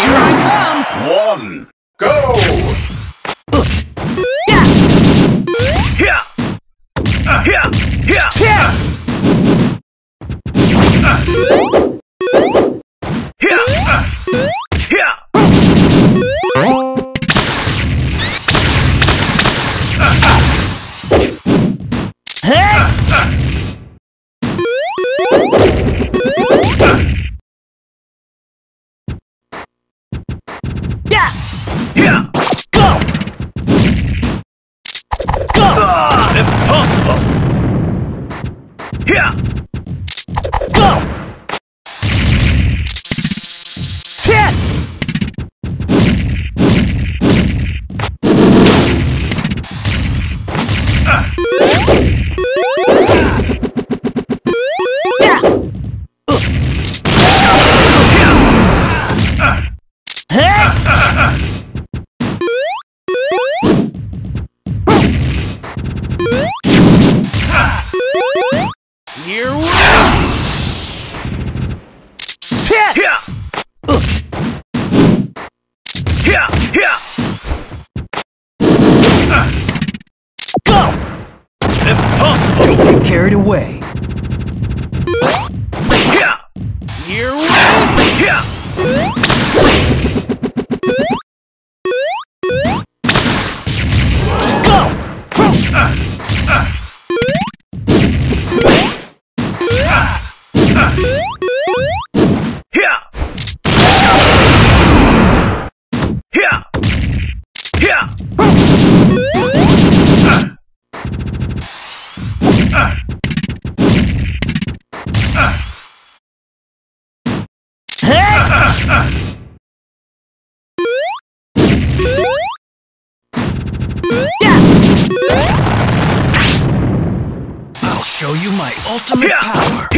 Here I come! One, go! Yeah! Yeah! Uh, yeah! Yeah! Uh. carried away. You're Go! I'll show you my ultimate power.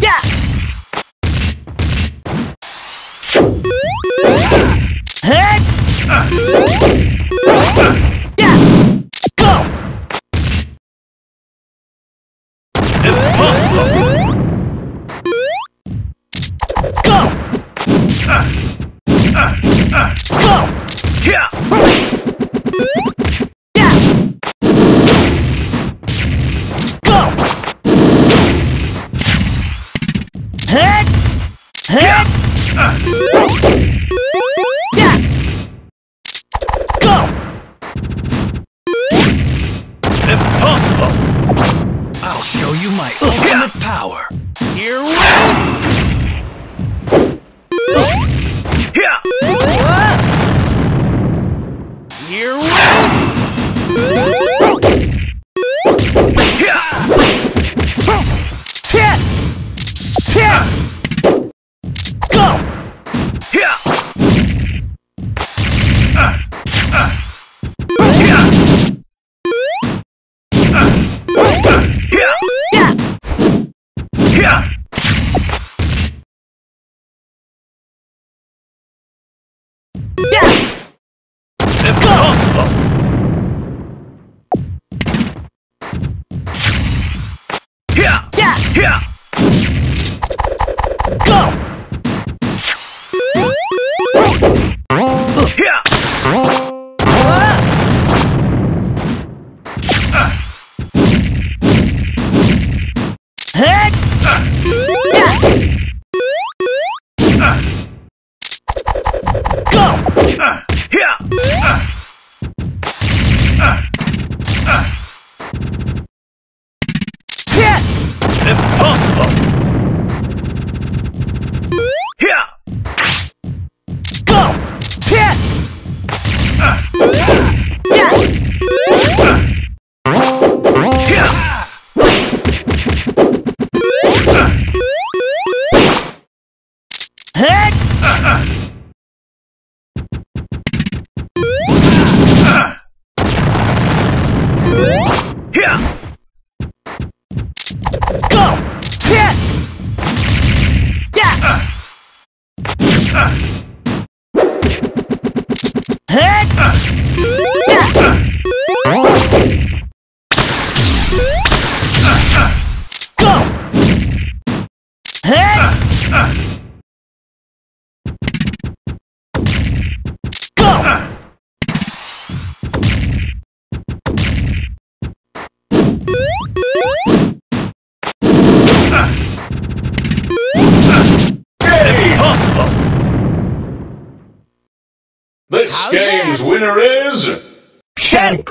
Yeah! Huh? Huh? Huh? This How's game's that? winner is. Shank!